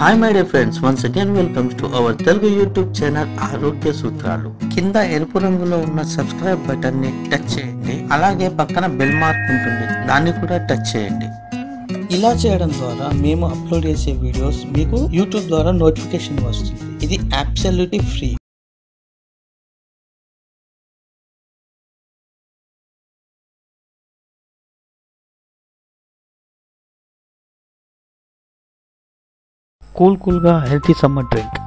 Hi my dear friends once again welcomes to our Telugu YouTube channel ఆరోగ్య సూత్రాలు కింద ఎరుపు రంగులో ఉన్న సబ్స్క్రైబ్ బటన్ని టచ్ చేయండి. అలాగే పక్కన బెల్ మార్క్ ఉంటుంది. దాన్ని కూడా టచ్ చేయండి. ఇలా చేయడం ద్వారా మేము అప్లోడ్ చేసే వీడియోస్ మీకు యూట్యూబ్ ద్వారా నోటిఫికేషన్ వస్తుంది. ఇది అబ్సల్యూట్లీ ఫ్రీ కూల్ కూల్గా హెల్తీ సమ్మర్ డ్రింక్.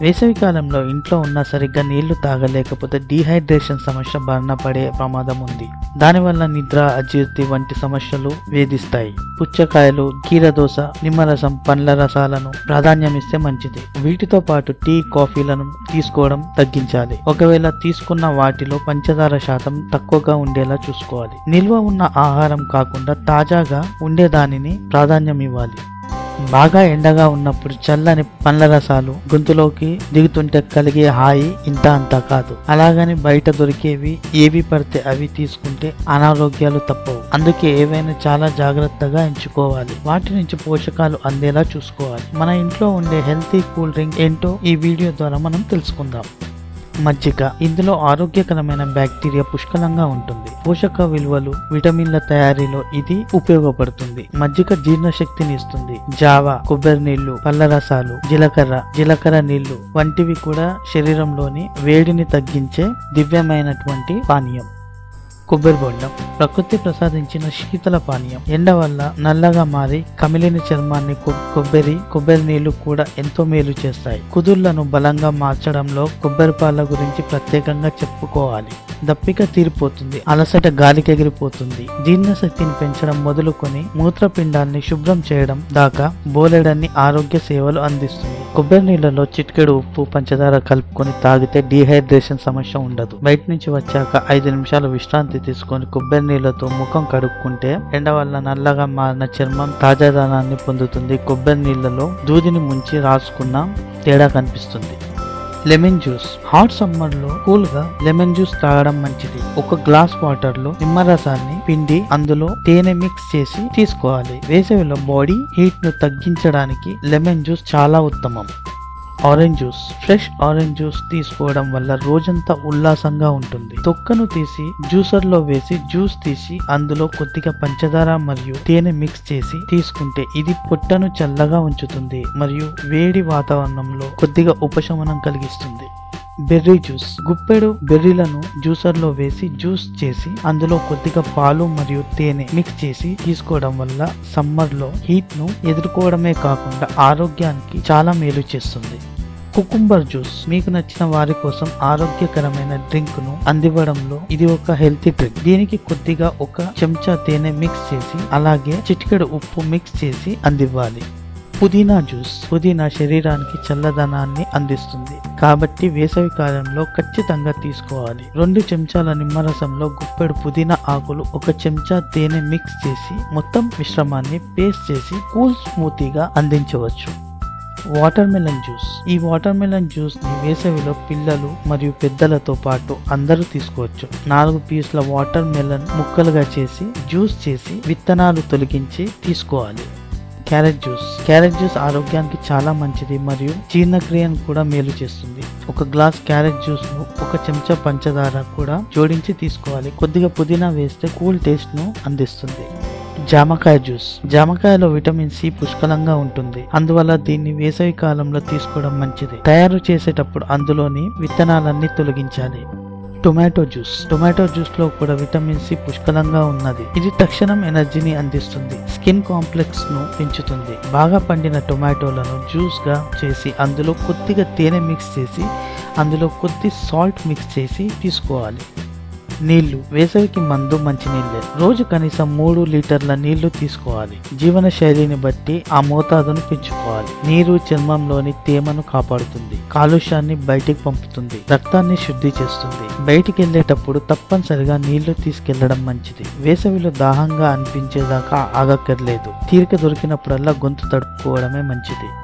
వేసవికాలంలో ఇంట్లో ఉన్న సరిగ్గా నీళ్ళు తాగలేకపోతే డీహైడ్రేషన్ సమస్య బారిన పడే ప్రమాదం ఉంది. దానివల్ల నిద్ర అజీర్తి వంటి సమస్యలు వేధిస్తాయి. పుచ్చకాయలు కీరదోస నిమ్మరసం పండ్ల రసాలను ప్రాధాన్యమిస్తే మంచిది. వీటితో పాటు టీ కాఫీలను తీసుకోవడం తగ్గించాలి. ఒకవేళ తీసుకున్న వాటిలో పంచదార శాతం తక్కువగా ఉండేలా చూసుకోవాలి. నిల్వ ఉన్న ఆహారం కాకుండా తాజాగా ఉండే దానిని ప్రాధాన్యం ఇవ్వాలి బాగా ఎండగా ఉన్నప్పుడు చల్లని పండ్ల రసాలు గొంతులోకి దిగుతుంటే కలిగే హాయి ఇంత అంతా కాదు. అలాగని బయట దొరికేవి ఏవి పడితే అవి తీసుకుంటే అనారోగ్యాలు తప్పవు. అందుకే ఏవైనా చాలా జాగ్రత్తగా ఎంచుకోవాలి. వాటి నుంచి పోషకాలు అందేలా చూసుకోవాలి. మన ఇంట్లో ఉండే హెల్తీ కూల్ డ్రింక్ ఏంటో ఈ వీడియో ద్వారా మనం తెలుసుకుందాం. మజ్జిగ. ఇందులో ఆరోగ్యకరమైన బ్యాక్టీరియా పుష్కలంగా ఉంటుంది. పోషక విలువలు విటమిన్ల తయారీలో ఇది ఉపయోగపడుతుంది. మజ్జిగ జీర్ణశక్తిని ఇస్తుంది. జావా కొబ్బరి నీళ్ళు పళ్ళ రసాలు జీలకర్ర జీలకర్ర నీళ్ళు వంటివి కూడా శరీరంలోని వేడిని తగ్గించే దివ్యమైనటువంటి పానీయం. కొబ్బరి బొండం ప్రకృతి ప్రసాదించిన శీతల పానీయం. ఎండ వల్ల నల్లగా మారి కమిలిన చర్మాన్ని కొబ్బరి కొబ్బరి నీళ్ళు కూడా ఎంతో మేలు చేస్తాయి. కుదుళ్ళను బలంగా మార్చడంలో కొబ్బరి పాల గురించి ప్రత్యేకంగా చెప్పుకోవాలి. దప్పిక తీరిపోతుంది అలసట గాలికెగిరిపోతుంది జీర్ణశక్తిని పెంచడం మొదలుకొని మూత్రపిండాన్ని శుభ్రం చేయడం దాకా బోలెడన్ని ఆరోగ్య సేవలు అందిస్తుంది. కొబ్బరి నీళ్ళలో చిటికెడు ఉప్పు పంచదార కలుపుకొని తాగితే డీహైడ్రేషన్ సమస్య ఉండదు. బయట నుంచి వచ్చాక ఐదు నిమిషాలు విశ్రాంతి తీసుకొని కొబ్బరి నీళ్ళతో ముఖం కడుక్కుంటే ఎండ వల్ల నల్లగా మారిన చర్మం తాజాదనాన్ని పొందుతుంది. కొబ్బరి నీళ్ళలో దూదిని ముంచి రాసుకున్న తేడా కనిపిస్తుంది. Lemon juice. హాట్ సమ్మర్లో కూల్గా లెమన్ జ్యూస్ తాగడం మంచిది. ఒక గ్లాస్ వాటర్లో నిమ్మరసాన్ని పిండి అందులో తేనె మిక్స్ చేసి తీసుకోవాలి. వేసవిలో బాడీ హీట్ను తగ్గించడానికి లెమన్ జ్యూస్ చాలా ఉత్తమం. Orange juice. Fresh orange juice తీసుకోవడం వల్ల రోజంతా ఉల్లాసంగా ఉంటుంది. తొక్కను తీసి జ్యూసర్లో వేసి జ్యూస్ తీసి అందులో కొద్దిగా పంచదార మరియు తేనె మిక్స్ చేసి తీసుకుంటే ఇది పొట్టను చల్లగా ఉంచుతుంది మరియు వేడి వాతావరణంలో కొద్దిగా ఉపశమనం కలిగిస్తుంది. Berry juice. గుప్పెడు బెర్రీలను జ్యూసర్లో వేసి జ్యూస్ చేసి అందులో కొద్దిగా పాలు మరియు తేనె మిక్స్ చేసి తీసుకోవడం వల్ల సమ్మర్లో హీట్ను ఎదుర్కోవడమే కాకుండా ఆరోగ్యానికి చాలా మేలు చేస్తుంది. కుకుంబర్ జ్యూస్ మీకు నచ్చిన వారి కోసం ఆరోగ్యకరమైన డ్రింక్ను అందివ్వడంలో ఇది ఒక హెల్తీ డ్రింక్ దీనికి కొద్దిగా ఒక చెంచా తేనె మిక్స్ చేసి అలాగే చిటికెడు ఉప్పు మిక్స్ చేసి అందివ్వాలి. పుదీనా జ్యూస్ పుదీనా శరీరానికి చల్లదనాన్ని అందిస్తుంది. కాబట్టి వేసవి కాలంలో ఖచ్చితంగా తీసుకోవాలి. రెండు చెంచాల నిమ్మరసంలో గుప్పెడు పుదీనా ఆకులు ఒక చెంచా తేనె మిక్స్ చేసి మొత్తం మిశ్రమాన్ని పేస్ట్ చేసి కూల్ స్మూతీగా అందించవచ్చు. వాటర్ మెలన్ జ్యూస్ ఈ వాటర్ మెలన్ జ్యూస్ని వేసవిలో పిల్లలు మరియు పెద్దలతో పాటు అందరూ తీసుకోవచ్చు. నాలుగు పీసుల వాటర్ మెలన్ ముక్కలుగా చేసి జ్యూస్ చేసి విత్తనాలు తొలగించి తీసుకోవాలి. Carrot juice. క్యారెట్ జ్యూస్ ఆరోగ్యానికి చాలా మంచిది మరియు జీర్ణక్రియను కూడా మేలు చేస్తుంది. ఒక గ్లాస్ క్యారెట్ జ్యూస్ను ఒక చెంచా పంచదార కూడా జోడించి తీసుకోవాలి. కొద్దిగా పుదీనా వేస్తే కూల్ టేస్ట్ను అందిస్తుంది. జామకాయ జ్యూస్. జామకాయలో విటమిన్ సి పుష్కలంగా ఉంటుంది. అందువల్ల దీన్ని వేసవి కాలంలో తీసుకోవడం మంచిది. తయారు చేసేటప్పుడు అందులోని విత్తనాలన్నీ తొలగించాలి. Tomato juice. టొమాటో జ్యూస్లో కూడా విటమిన్ సి పుష్కలంగా ఉన్నది. ఇది తక్షణం ఎనర్జీని అందిస్తుంది. స్కిన్ కాంప్లెక్స్ను పెంచుతుంది. బాగా పండిన టొమాటోలను జ్యూస్గా చేసి అందులో కొద్దిగా తేనె మిక్స్ చేసి అందులో కొద్ది సాల్ట్ మిక్స్ చేసి తీసుకోవాలి. నీళ్ళు. వేసవికి మందు మంచి నీళ్ళే రోజు కనీసం మూడు లీటర్ల నీళ్ళు తీసుకోవాలి. జీవన శైలిని బట్టి ఆ మోతాదును పెంచుకోవాలి. నీరు చర్మంలోని తేమను కాపాడుతుంది. కాలుష్యాన్ని బయటికి పంపుతుంది. రక్తాన్ని శుద్ధి చేస్తుంది. బయటికి వెళ్ళేటప్పుడు తప్పనిసరిగా నీళ్ళు తీసుకెళ్ళడం మంచిది. వేసవిలో దాహంగా అనిపించేదాకా ఆగక్కర్లేదు. తీరిక దొరికినప్పుడల్లా గొంతు తడుపుకోవడమే మంచిది.